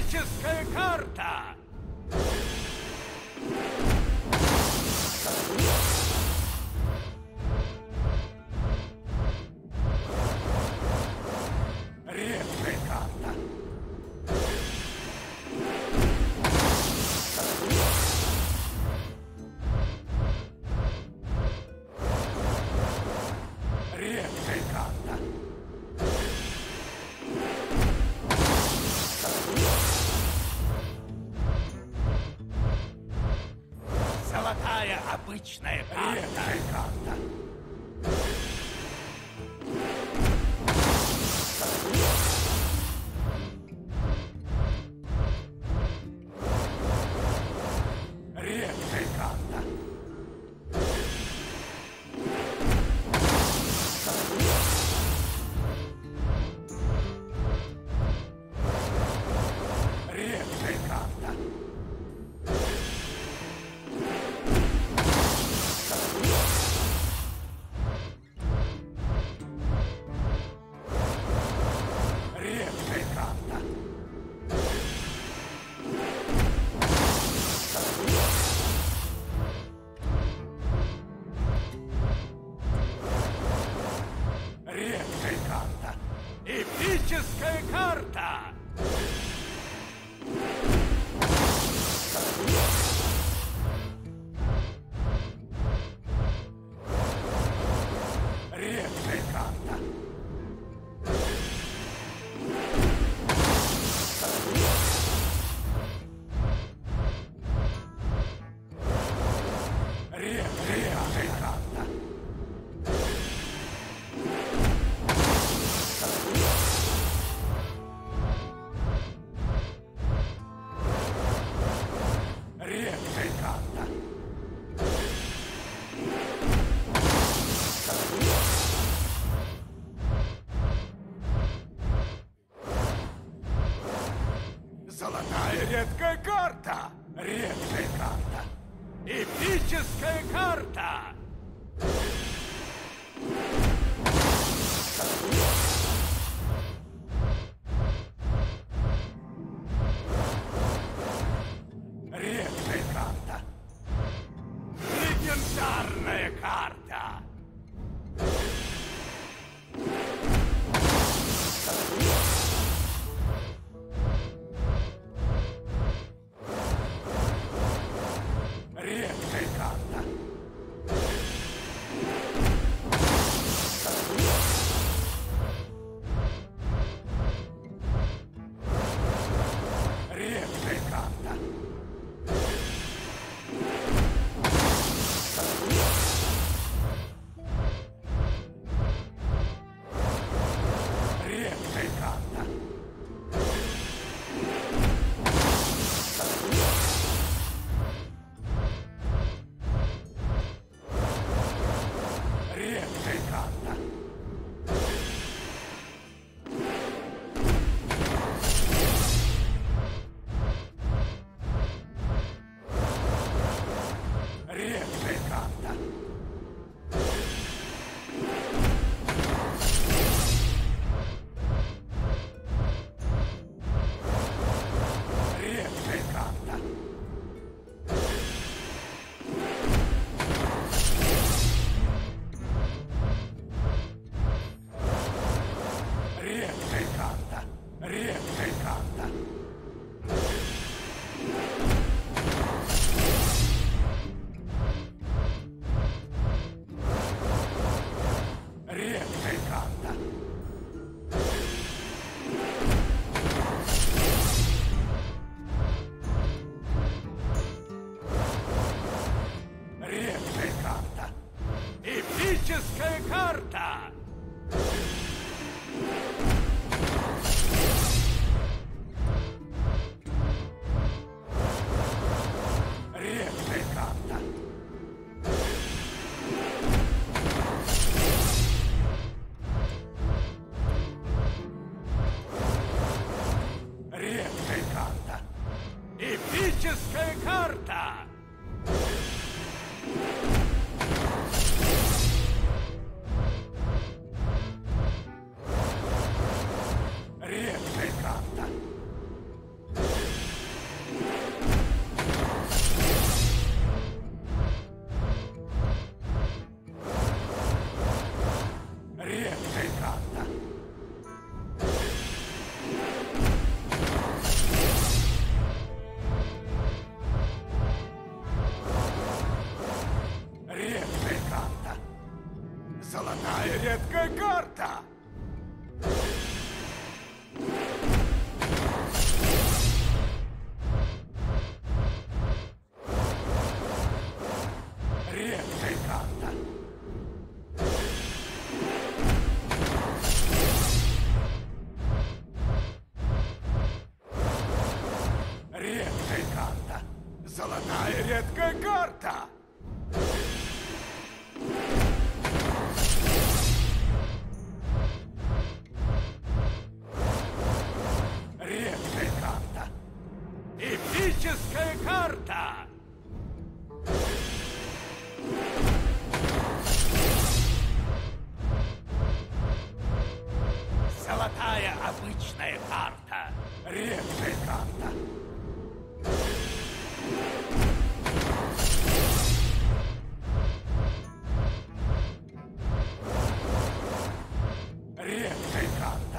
Космическая карта! Обычная карта. Stop. America! Космическая карта! réplica.